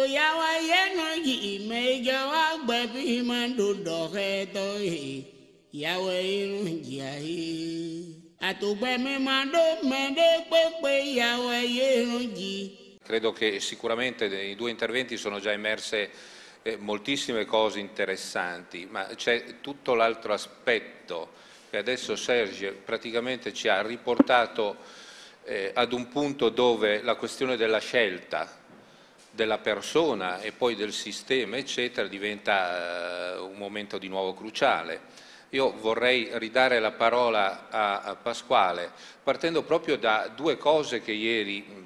òyàwó yẹnu yìí mẹ́jọ wá gbẹ̀bí máa dó dọ̀kẹ́ tó yìí ìyàwó irun jìyà yìí. àtògbẹ̀mí máa dó mẹ́dẹ́ pépé ìyàwó irun jì. Credo che sicuramente nei due interventi sono già emerse eh, moltissime cose interessanti, ma c'è tutto l'altro aspetto che adesso Sergio praticamente ci ha riportato eh, ad un punto dove la questione della scelta della persona e poi del sistema, eccetera, diventa eh, un momento di nuovo cruciale. Io vorrei ridare la parola a, a Pasquale, partendo proprio da due cose che ieri mh,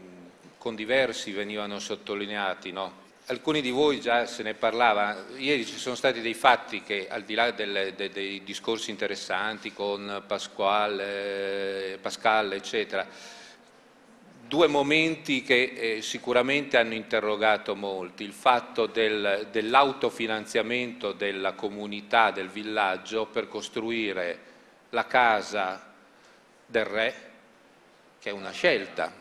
con diversi venivano sottolineati. No? Alcuni di voi già se ne parlava, ieri ci sono stati dei fatti che al di là delle, de, dei discorsi interessanti con Pasquale, Pascal, eccetera, due momenti che eh, sicuramente hanno interrogato molti, il fatto del, dell'autofinanziamento della comunità, del villaggio per costruire la casa del re, che è una scelta,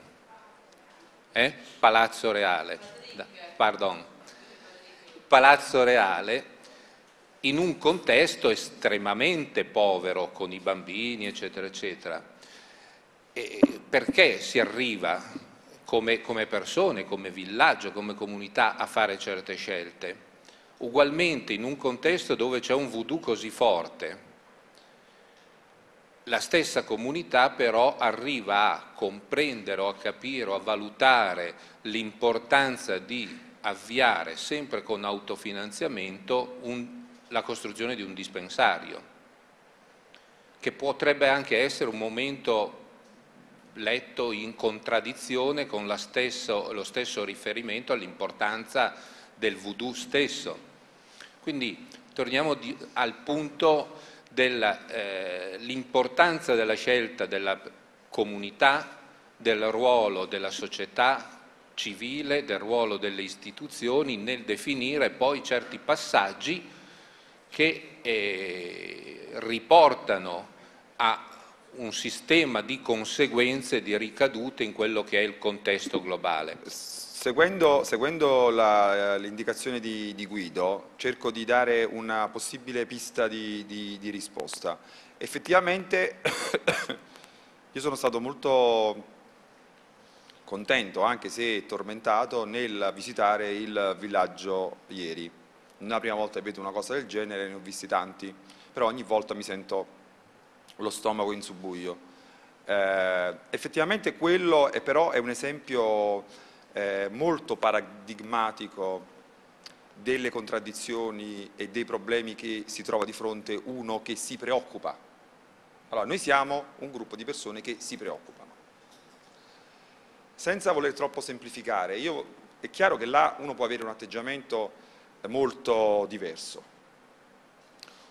eh? Palazzo Reale, pardon, Palazzo Reale in un contesto estremamente povero con i bambini, eccetera, eccetera perché si arriva come, come persone, come villaggio, come comunità a fare certe scelte. Ugualmente in un contesto dove c'è un voodoo così forte, la stessa comunità però arriva a comprendere o a capire o a valutare l'importanza di avviare sempre con autofinanziamento un, la costruzione di un dispensario, che potrebbe anche essere un momento letto in contraddizione con stesso, lo stesso riferimento all'importanza del voodoo stesso. Quindi torniamo di, al punto dell'importanza eh, della scelta della comunità, del ruolo della società civile, del ruolo delle istituzioni nel definire poi certi passaggi che eh, riportano a un sistema di conseguenze, di ricadute in quello che è il contesto globale. Seguendo, seguendo l'indicazione di, di, Guido, cerco di dare una possibile pista di, di, di risposta. Effettivamente io sono stato molto contento, anche se tormentato, nel visitare il villaggio ieri. Non è la prima volta che vedo una cosa del genere, ne ho visti tanti, però ogni volta mi sento lo stomaco in subbuio. Eh, effettivamente quello è, però è un esempio eh, molto paradigmatico delle contraddizioni e dei problemi che si trova di fronte uno che si preoccupa. Allora, noi siamo un gruppo di persone che si preoccupano. Senza voler troppo semplificare, io, è chiaro che là uno può avere un atteggiamento molto diverso.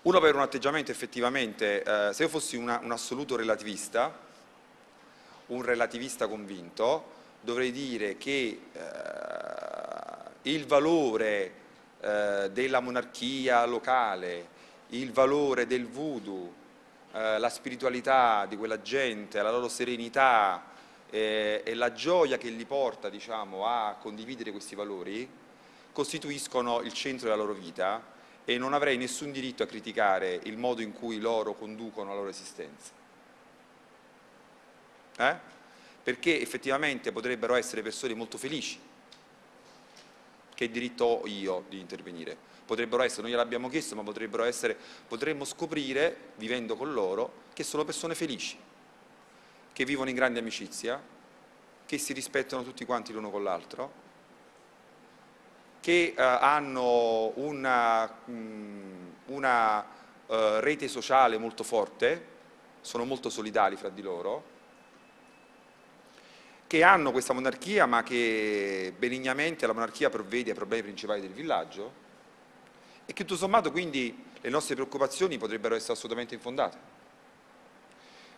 Uno per un atteggiamento effettivamente, eh, se io fossi una, un assoluto relativista, un relativista convinto, dovrei dire che eh, il valore eh, della monarchia locale, il valore del voodoo, eh, la spiritualità di quella gente, la loro serenità eh, e la gioia che li porta diciamo, a condividere questi valori, costituiscono il centro della loro vita e non avrei nessun diritto a criticare il modo in cui loro conducono la loro esistenza. Eh? Perché effettivamente potrebbero essere persone molto felici. Che diritto ho io di intervenire? Potrebbero essere, non gliel'abbiamo chiesto, ma potrebbero essere, potremmo scoprire, vivendo con loro, che sono persone felici, che vivono in grande amicizia, che si rispettano tutti quanti l'uno con l'altro, che eh, hanno una, mm, una uh, rete sociale molto forte, sono molto solidali fra di loro, che hanno questa monarchia ma che benignamente la monarchia provvede ai problemi principali del villaggio e che tutto sommato quindi le nostre preoccupazioni potrebbero essere assolutamente infondate.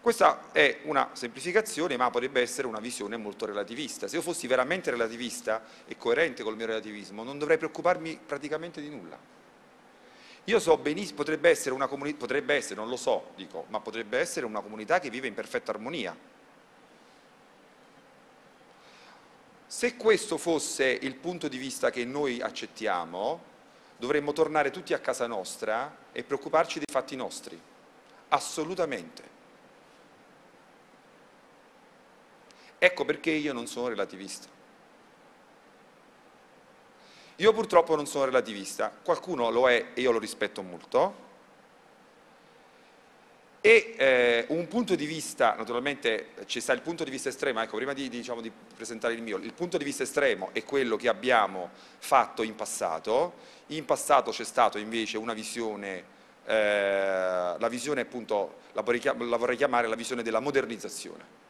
Questa è una semplificazione, ma potrebbe essere una visione molto relativista. Se io fossi veramente relativista e coerente col mio relativismo, non dovrei preoccuparmi praticamente di nulla. Io so benissimo, potrebbe essere una comunità, potrebbe essere, non lo so, dico, ma potrebbe essere una comunità che vive in perfetta armonia. Se questo fosse il punto di vista che noi accettiamo, dovremmo tornare tutti a casa nostra e preoccuparci dei fatti nostri. Assolutamente. Ecco perché io non sono relativista. Io purtroppo non sono relativista, qualcuno lo è e io lo rispetto molto, e eh, un punto di vista, naturalmente ci sta il punto di vista estremo, ecco prima di, diciamo, di, presentare il mio, il punto di vista estremo è quello che abbiamo fatto in passato, in passato c'è stata invece una visione, eh, la visione appunto, la vorrei, chiamare la visione della modernizzazione.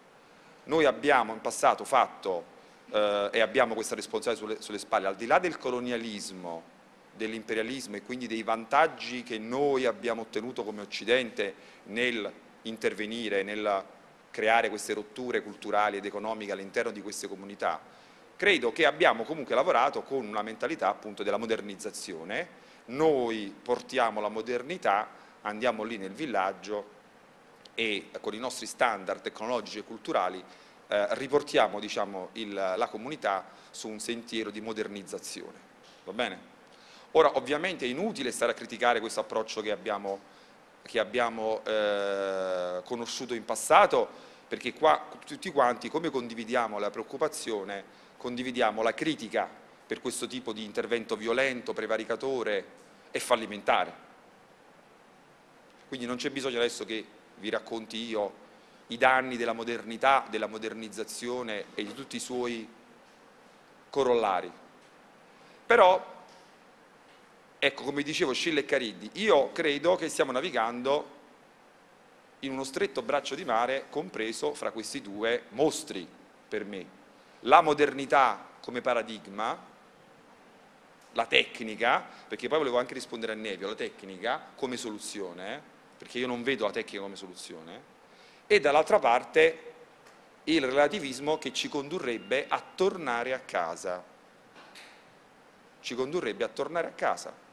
Noi abbiamo in passato fatto eh, e abbiamo questa responsabilità sulle, sulle spalle, al di là del colonialismo, dell'imperialismo e quindi dei vantaggi che noi abbiamo ottenuto come Occidente nel intervenire, nel creare queste rotture culturali ed economiche all'interno di queste comunità, credo che abbiamo comunque lavorato con una mentalità appunto della modernizzazione, noi portiamo la modernità, andiamo lì nel villaggio e con i nostri standard tecnologici e culturali eh, riportiamo diciamo, il, la comunità su un sentiero di modernizzazione. Va bene? Ora ovviamente è inutile stare a criticare questo approccio che abbiamo, che abbiamo eh, conosciuto in passato perché qua tutti quanti come condividiamo la preoccupazione, condividiamo la critica per questo tipo di intervento violento, prevaricatore e fallimentare. Quindi non c'è bisogno adesso che vi racconti io i danni della modernità, della modernizzazione e di tutti i suoi corollari. Però Ecco, come dicevo Scilla e Cariddi, io credo che stiamo navigando in uno stretto braccio di mare compreso fra questi due mostri per me. La modernità come paradigma, la tecnica, perché poi volevo anche rispondere a Nevio, la tecnica come soluzione, perché io non vedo la tecnica come soluzione, e dall'altra parte il relativismo che ci condurrebbe a tornare a casa, ci condurrebbe a tornare a casa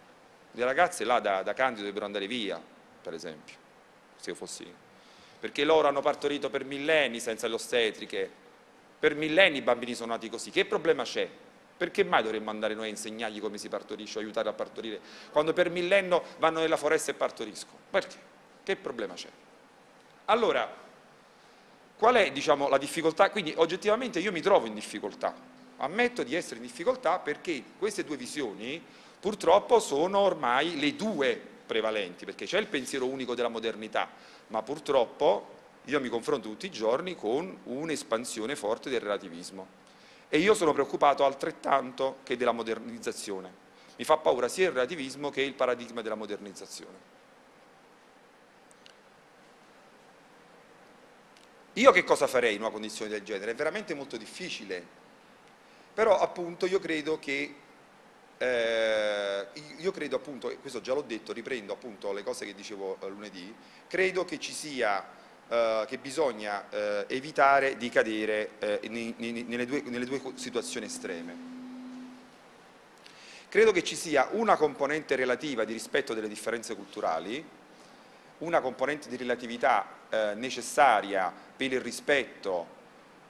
le ragazze là da, da Candido dovrebbero andare via, per esempio, se io fossi... Perché loro hanno partorito per millenni senza le ostetriche, per millenni i bambini sono nati così. Che problema c'è? Perché mai dovremmo andare noi a insegnargli come si partorisce o aiutare a partorire, quando per millenno vanno nella foresta e partoriscono? Perché? Che problema c'è? Allora, qual è diciamo, la difficoltà? Quindi oggettivamente io mi trovo in difficoltà, ammetto di essere in difficoltà perché queste due visioni purtroppo sono ormai le due prevalenti, perché c'è il pensiero unico della modernità, ma purtroppo io mi confronto tutti i giorni con un'espansione forte del relativismo e io sono preoccupato altrettanto che della modernizzazione. Mi fa paura sia il relativismo che il paradigma della modernizzazione. Io che cosa farei in una condizione del genere? È veramente molto difficile, però appunto io credo che eh, io credo appunto, questo già l'ho detto, riprendo appunto le cose che dicevo eh, lunedì, credo che ci sia, eh, che bisogna eh, evitare di cadere eh, nelle due, nelle due situazioni estreme. Credo che ci sia una componente relativa di rispetto delle differenze culturali, una componente di relatività eh, necessaria per il rispetto,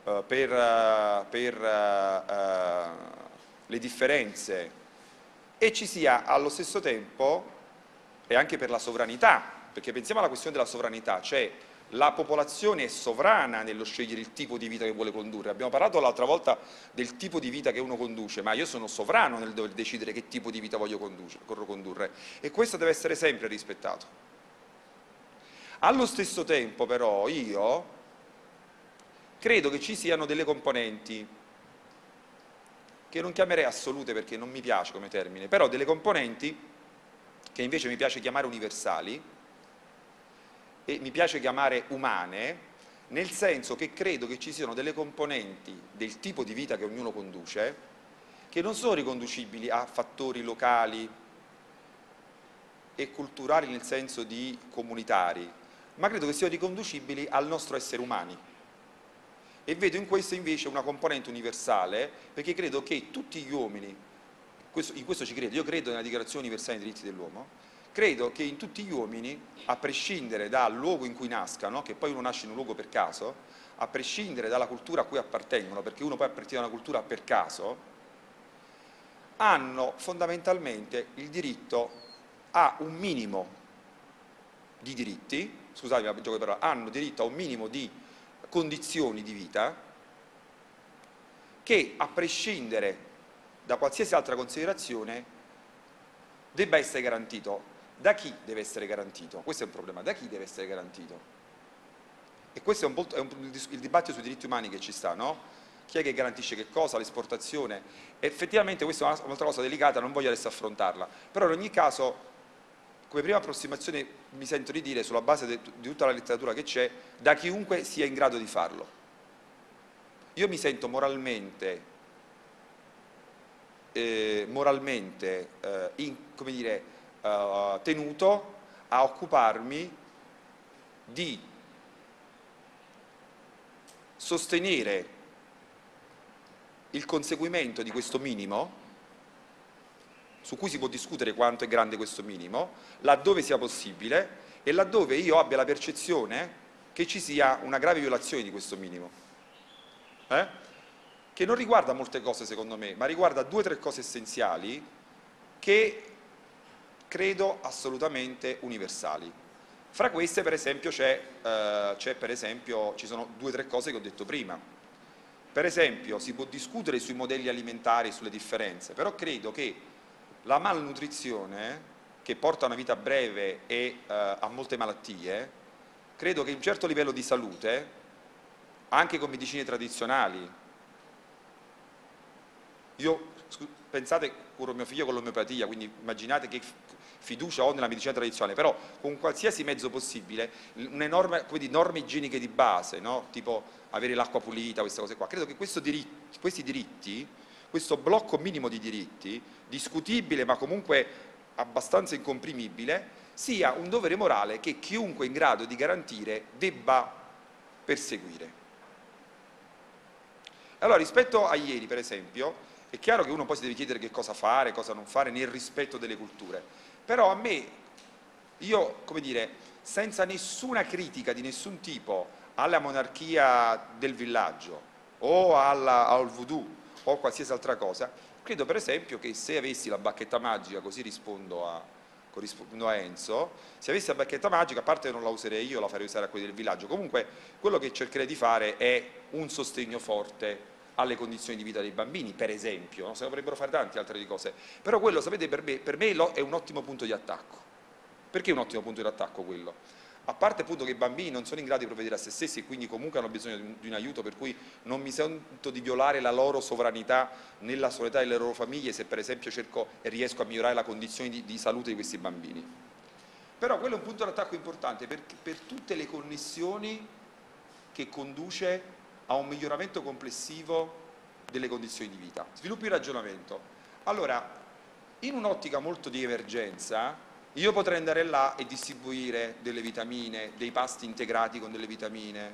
eh, per, uh, per uh, le differenze e ci sia allo stesso tempo, e anche per la sovranità, perché pensiamo alla questione della sovranità, cioè la popolazione è sovrana nello scegliere il tipo di vita che vuole condurre. Abbiamo parlato l'altra volta del tipo di vita che uno conduce, ma io sono sovrano nel dover decidere che tipo di vita voglio condurre e questo deve essere sempre rispettato. Allo stesso tempo però io credo che ci siano delle componenti che non chiamerei assolute perché non mi piace come termine, però delle componenti che invece mi piace chiamare universali e mi piace chiamare umane, nel senso che credo che ci siano delle componenti del tipo di vita che ognuno conduce che non sono riconducibili a fattori locali e culturali nel senso di comunitari, ma credo che siano riconducibili al nostro essere umani. E vedo in questo invece una componente universale perché credo che tutti gli uomini, in questo ci credo, io credo nella dichiarazione universale dei diritti dell'uomo, credo che in tutti gli uomini, a prescindere dal luogo in cui nascano, che poi uno nasce in un luogo per caso, a prescindere dalla cultura a cui appartengono, perché uno poi appartiene a una cultura per caso, hanno fondamentalmente il diritto a un minimo di diritti, scusate ma gioco di parola, hanno diritto a un minimo di condizioni di vita che a prescindere da qualsiasi altra considerazione debba essere garantito. Da chi deve essere garantito? Questo è un problema, da chi deve essere garantito? E questo è, un, è un, il dibattito sui diritti umani che ci sta, no? Chi è che garantisce che cosa? L'esportazione. Effettivamente questa è un'altra cosa delicata, non voglio adesso affrontarla, però in ogni caso come prima approssimazione mi sento di dire, sulla base di tutta la letteratura che c'è, da chiunque sia in grado di farlo. Io mi sento moralmente, eh, moralmente eh, in, dire, eh, tenuto a occuparmi di sostenere il conseguimento di questo minimo su cui si può discutere quanto è grande questo minimo, laddove sia possibile e laddove io abbia la percezione che ci sia una grave violazione di questo minimo. Eh? Che non riguarda molte cose secondo me, ma riguarda due o tre cose essenziali che credo assolutamente universali. Fra queste per esempio, eh, per esempio ci sono due o tre cose che ho detto prima. Per esempio si può discutere sui modelli alimentari, sulle differenze, però credo che la malnutrizione, che porta a una vita breve e eh, a molte malattie, credo che un certo livello di salute, anche con medicine tradizionali, io, pensate, curo mio figlio con l'omeopatia, quindi immaginate che fiducia ho nella medicina tradizionale, però con qualsiasi mezzo possibile, un'enorme norme igieniche di base, no? tipo avere l'acqua pulita, queste cose qua, credo che diritti, questi diritti questo blocco minimo di diritti, discutibile ma comunque abbastanza incomprimibile, sia un dovere morale che chiunque in grado di garantire debba perseguire. Allora, rispetto a ieri, per esempio, è chiaro che uno poi si deve chiedere che cosa fare, cosa non fare, nel rispetto delle culture. Però a me, io, come dire, senza nessuna critica di nessun tipo alla monarchia del villaggio o alla, al voodoo o qualsiasi altra cosa, credo per esempio che se avessi la bacchetta magica, così rispondo a, rispondo a Enzo, se avessi la bacchetta magica, a parte che non la userei io, la farei usare a quelli del villaggio, comunque quello che cercherei di fare è un sostegno forte alle condizioni di vita dei bambini, per esempio, no? se ne dovrebbero fare tante altre cose, però quello, sapete, per me, per me è un ottimo punto di attacco. Perché è un ottimo punto di attacco quello? A parte appunto che i bambini non sono in grado di provvedere a se stessi e quindi comunque hanno bisogno di un, di un, aiuto per cui non mi sento di violare la loro sovranità nella sovranità delle loro famiglie se per esempio cerco e riesco a migliorare la condizione di, di salute di questi bambini. Però quello è un punto d'attacco importante per, per tutte le connessioni che conduce a un miglioramento complessivo delle condizioni di vita. Sviluppo il ragionamento. Allora, in un'ottica molto di emergenza, io potrei andare là e distribuire delle vitamine, dei pasti integrati con delle vitamine,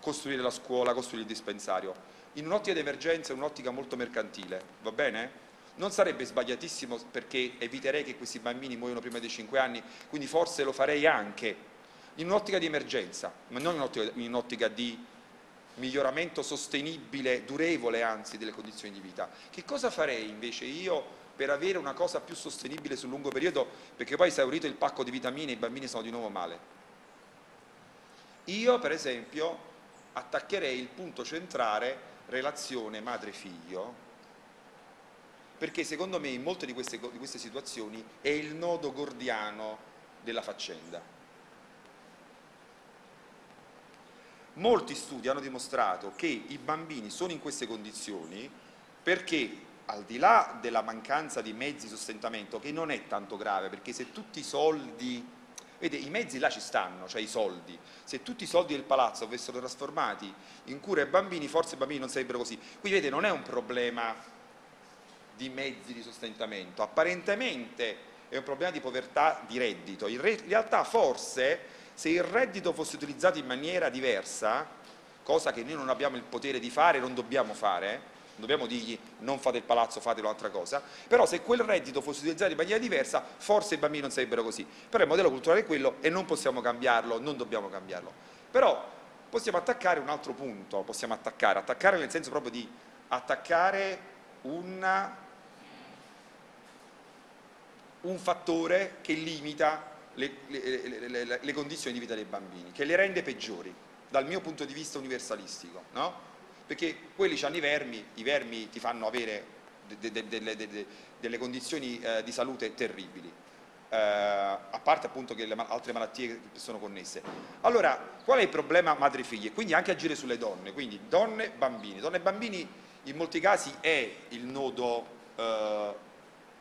costruire la scuola, costruire il dispensario. In un'ottica di emergenza, in un'ottica molto mercantile, va bene? Non sarebbe sbagliatissimo perché eviterei che questi bambini muoiono prima dei 5 anni, quindi forse lo farei anche in un'ottica di emergenza, ma non in un'ottica di miglioramento sostenibile, durevole anzi, delle condizioni di vita. Che cosa farei invece io per avere una cosa più sostenibile sul lungo periodo, perché poi esaurito il pacco di vitamine i bambini sono di nuovo male. Io, per esempio, attaccherei il punto centrale relazione madre-figlio, perché secondo me in molte di queste, di queste situazioni è il nodo gordiano della faccenda. Molti studi hanno dimostrato che i bambini sono in queste condizioni perché al di là della mancanza di mezzi di sostentamento, che non è tanto grave, perché se tutti i soldi, vede, i mezzi là ci stanno, cioè i soldi, se tutti i soldi del palazzo avessero trasformati in cure ai bambini, forse i bambini non sarebbero così. Quindi vede, non è un problema di mezzi di sostentamento, apparentemente è un problema di povertà di reddito, in realtà forse se il reddito fosse utilizzato in maniera diversa, cosa che noi non abbiamo il potere di fare, non dobbiamo fare, dobbiamo dirgli non fate il palazzo, fate un'altra cosa, però se quel reddito fosse utilizzato in maniera diversa, forse i bambini non sarebbero così. Però il modello culturale è quello e non possiamo cambiarlo, non dobbiamo cambiarlo. Però possiamo attaccare un altro punto, possiamo attaccare, attaccare nel senso proprio di attaccare una, un fattore che limita le, le, le, le, condizioni di vita dei bambini, che le rende peggiori dal mio punto di vista universalistico, no? Perché quelli hanno i vermi, i vermi ti fanno avere de, de, de, delle condizioni eh, di salute terribili, eh, a parte appunto che le altre malattie che sono connesse. Allora, qual è il problema madri-figlie? Quindi anche agire sulle donne, quindi donne, bambini. Donne e bambini in molti casi è il nodo, eh,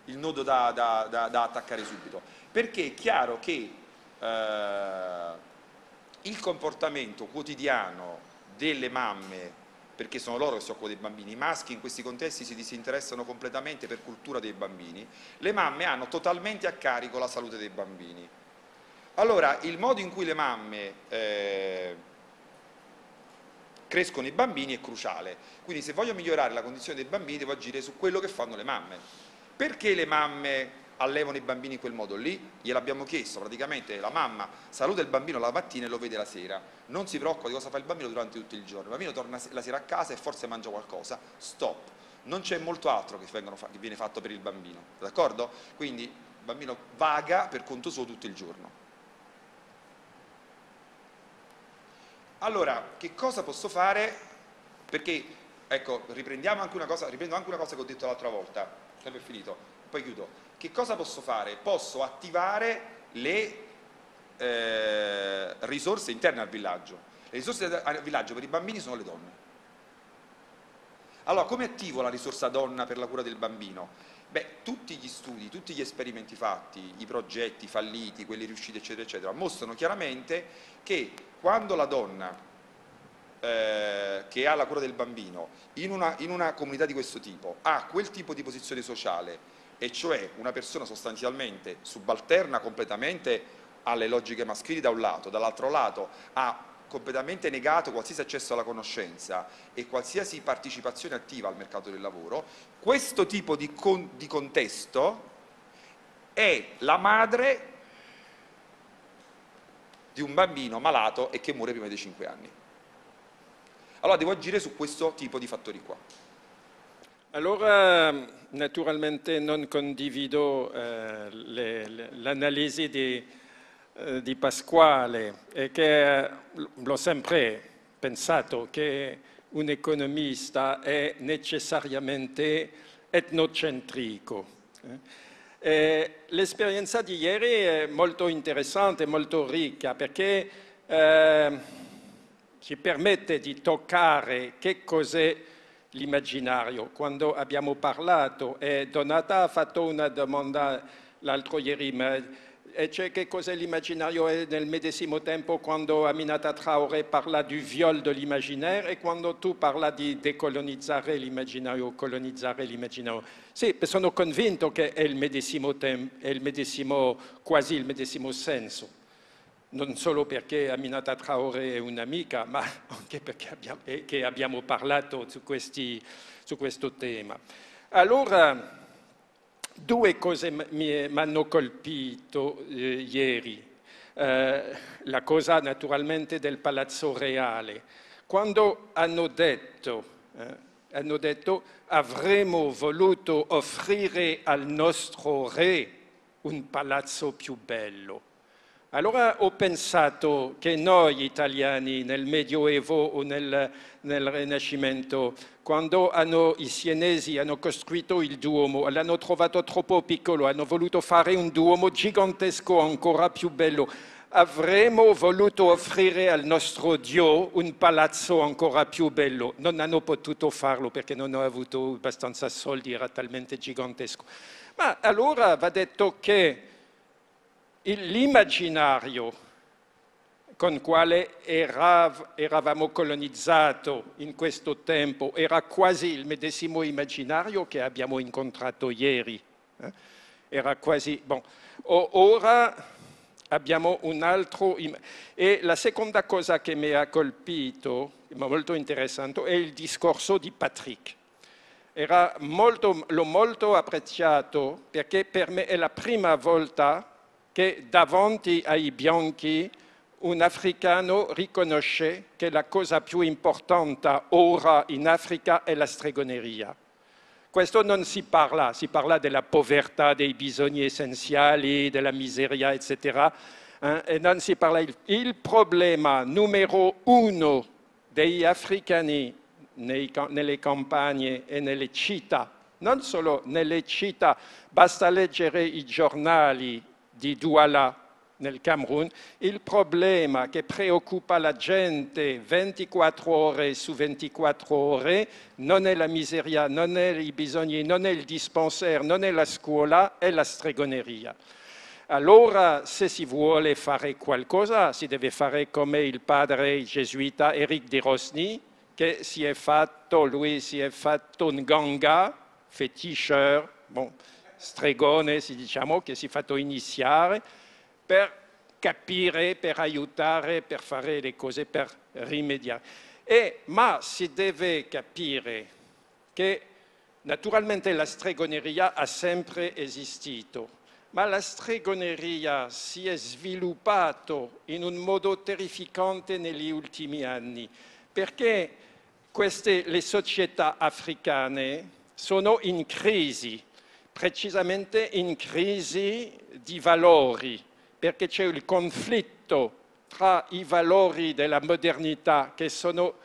il nodo da, da, da, da, attaccare subito, perché è chiaro che eh, il comportamento quotidiano delle mamme perché sono loro che si occupano dei bambini. I maschi in questi contesti si disinteressano completamente per cultura dei bambini. Le mamme hanno totalmente a carico la salute dei bambini. Allora, il modo in cui le mamme eh, crescono i bambini è cruciale. Quindi se voglio migliorare la condizione dei bambini devo agire su quello che fanno le mamme. Perché le mamme allevano i bambini in quel modo lì, gliel'abbiamo chiesto, praticamente la mamma saluta il bambino la mattina e lo vede la sera, non si preoccupa di cosa fa il bambino durante tutto il giorno, il bambino torna la sera a casa e forse mangia qualcosa, stop, non c'è molto altro che, viene fatto per il bambino, d'accordo? Quindi il bambino vaga per conto suo tutto il giorno. Allora, che cosa posso fare? Perché, ecco, riprendiamo anche una cosa, anche una cosa che ho detto l'altra volta, sempre finito, poi chiudo che cosa posso fare? Posso attivare le eh, risorse interne al villaggio. Le risorse al villaggio per i bambini sono le donne. Allora, come attivo la risorsa donna per la cura del bambino? Beh, tutti gli studi, tutti gli esperimenti fatti, i progetti falliti, quelli riusciti, eccetera, eccetera, mostrano chiaramente che quando la donna eh, che ha la cura del bambino in una, in una comunità di questo tipo ha quel tipo di posizione sociale e cioè una persona sostanzialmente subalterna completamente alle logiche maschili da un lato, dall'altro lato ha completamente negato qualsiasi accesso alla conoscenza e qualsiasi partecipazione attiva al mercato del lavoro, questo tipo di, con, di contesto è la madre di un bambino malato e che muore prima dei 5 anni. Allora devo agire su questo tipo di fattori qua. Allora, naturalmente non condivido eh, l'analisi di, eh, di, Pasquale e che l'ho sempre pensato che un economista è necessariamente etnocentrico. Eh. L'esperienza di ieri è molto interessante, molto ricca perché eh, ci permette di toccare che cos'è l'immaginario. Quando abbiamo parlato e Donata ha fatto una domanda l'altro ieri, ma cioè, che cos'è l'immaginario nel medesimo tempo quando Aminata Traoré parla du viol de l'imaginaire e quando tu parla di decolonizzare l'immaginario, colonizzare l'immaginario. Sì, sono convinto che è il medesimo, tempo, è il medesimo quasi il medesimo senso non solo perché Aminata Traoré è un'amica, ma anche perché abbiamo, eh, abbiamo parlato su, questi, su, questo tema. Allora, due cose mi hanno colpito eh, ieri. Eh, la cosa naturalmente del Palazzo Reale. Quando hanno detto, eh, hanno detto avremmo voluto offrire al nostro re un palazzo più bello allora ho pensato che noi italiani nel Medioevo o nel, nel Rinascimento, quando hanno, i sienesi hanno costruito il Duomo, l'hanno trovato troppo piccolo, hanno voluto fare un Duomo gigantesco ancora più bello, avremmo voluto offrire al nostro Dio un palazzo ancora più bello. Non hanno potuto farlo perché non hanno avuto abbastanza soldi, era talmente gigantesco. Ma allora va detto che l'immaginario con quale erav, eravamo colonizzato in questo tempo era quasi il medesimo immaginario che abbiamo incontrato ieri. Eh? Era quasi... Bon. ora abbiamo un altro... E la seconda cosa che mi ha colpito, molto interessante, è il discorso di Patrick. Molto, l'ho molto apprezzato perché per me è la prima volta che davanti ai bianchi un africano riconosce che la cosa più importante ora in Africa è la stregoneria. Questo non si parla, si parla della povertà, dei bisogni essenziali, della miseria, eccetera, eh, e non si parla. Il, il problema numero uno degli africani nei, nelle campagne e nelle città, non solo nelle città, basta leggere i giornali di Douala nel Camerun, il problema che preoccupa la gente 24 ore su 24 ore non è la miseria, non è i bisogni, non è il dispensaire, non è la scuola, è la stregoneria. Allora, se si vuole fare qualcosa, si deve fare come il padre gesuita Eric de Rosny, che si è fatto, lui si è fatto un ganga, féticheur, bon, stregone, si diciamo, che si è fatto iniziare per capire, per aiutare, per fare le cose, per rimediare. E, ma si deve capire che naturalmente la stregoneria ha sempre esistito, ma la stregoneria si è sviluppata in un modo terrificante negli ultimi anni, perché queste, le società africane sono in crisi, precisamente in crisi di valori, perché c'è il conflitto tra i valori della modernità che sono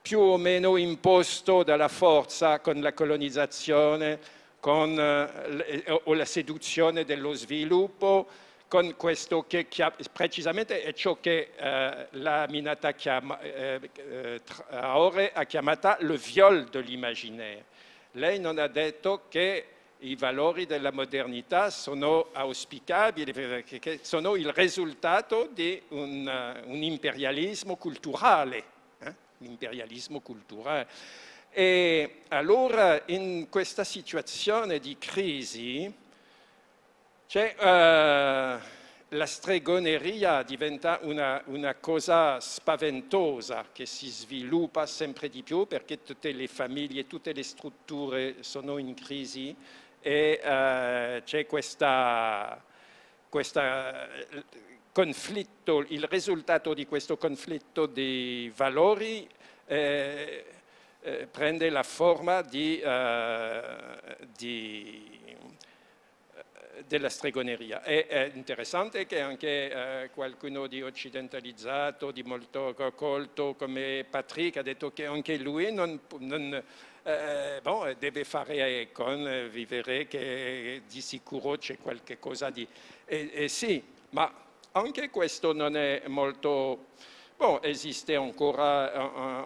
più o meno imposti dalla forza con la colonizzazione, con eh, o la seduzione dello sviluppo, con questo che precisamente è ciò che eh, la Minata chiama, eh, eh Traore ha chiamato il viol dell'immaginaire. Lei non ha detto che i valori della modernità sono auspicabili perché sono il risultato di un, un imperialismo culturale. Eh? L'imperialismo culturale. E allora in questa situazione di crisi c'è, uh, la stregoneria diventa una, una, cosa spaventosa che si sviluppa sempre di più perché tutte le famiglie, tutte le strutture sono in crisi e uh, c'è questo conflitto, il risultato di questo conflitto di valori eh, eh, prende la forma di, uh, di, della stregoneria. E, è interessante che anche qualcuno di occidentalizzato, di molto colto come Patrick ha detto che anche lui non, non eh, bon, deve fare con vivere che di sicuro c'è qualche cosa di... Eh, eh, sì, ma anche questo non è molto Bon, esiste ancora,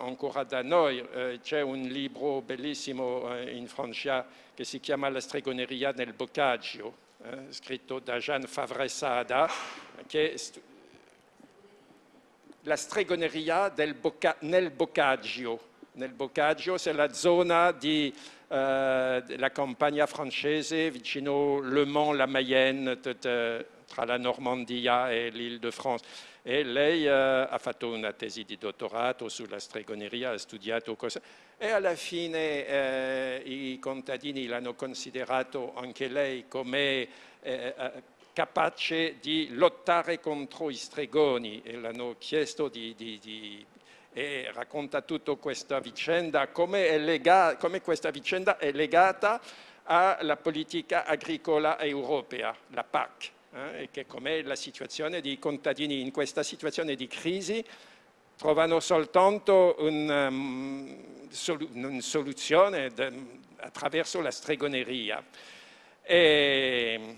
ancora da noi, eh, c'è un libro bellissimo eh, in Francia che si chiama La stregoneria nel boccaggio, eh, scritto da Jean Favre-Sada, che la stregoneria Boca, nel boccaggio. Nel boccaggio è la zona di, eh, della campagna francese vicino Le Mans, la Mayenne, tra la Normandia e l'Île de France. E lei uh, ha fatto una tesi di dottorato sulla stregoneria, ha studiato cose e alla fine eh, i contadini l'hanno considerato anche lei come eh, eh, capace di lottare contro i stregoni e l'hanno chiesto di, di, di e racconta tutta questa vicenda, come, lega, come questa vicenda è legata alla politica agricola europea, la PAC eh, e com'è la situazione dei contadini in questa situazione di crisi trovano soltanto una, um, una soluzione attraverso la stregoneria. E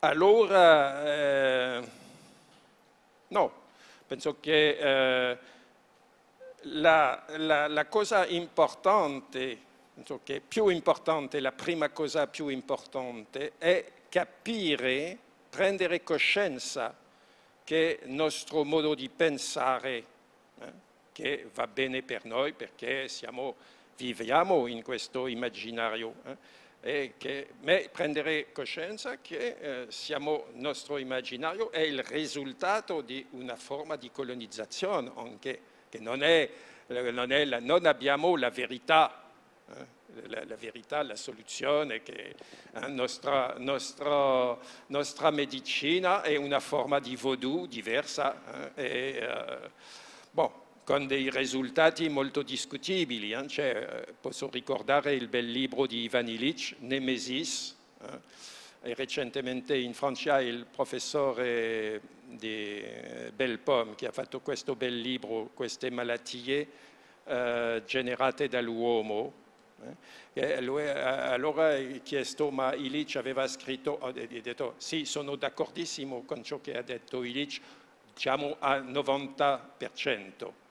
allora, eh, no, penso che eh, la, la, la, cosa importante, penso che più importante, la prima cosa più importante è capire, prendere coscienza che il nostro modo di pensare, eh, che va bene per noi perché siamo, viviamo in questo immaginario, eh, che, ma prendere coscienza che eh, siamo, il nostro immaginario è il risultato di una forma di colonizzazione, anche che non, è, non, è la, non abbiamo la verità. Eh. la, la verità, la soluzione, che eh, nostra, nostra, nostra, medicina è una forma di voodoo diversa eh, e, eh, bon, con dei risultati molto discutibili. Eh? Cioè, posso ricordare il bel libro di Ivan Illich, Nemesis, e recentemente in Francia il professore di Belpomme che ha fatto questo bel libro, queste malattie eh, generate dall'uomo. Eh? Lui, allora ha chiesto, ma Illich aveva scritto, ha detto, sì, sono d'accordissimo con ciò che ha detto Illich, diciamo al 90%.